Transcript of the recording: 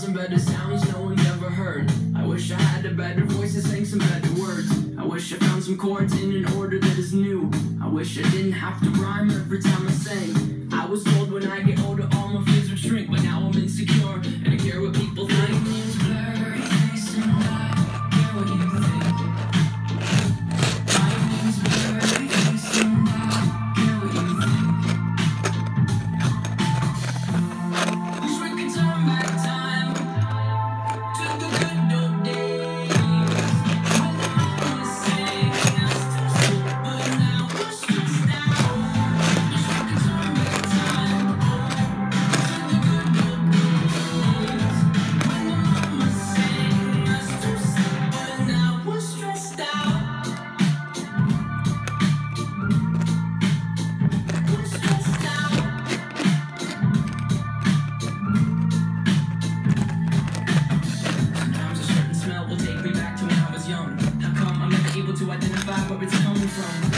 some better sounds no one's ever heard. I wish I had a better voice and sang some better words. I wish I found some chords in an order that is new. I wish I didn't have to rhyme every time I sang. I was told when I get older all my fears vibe where it's coming from.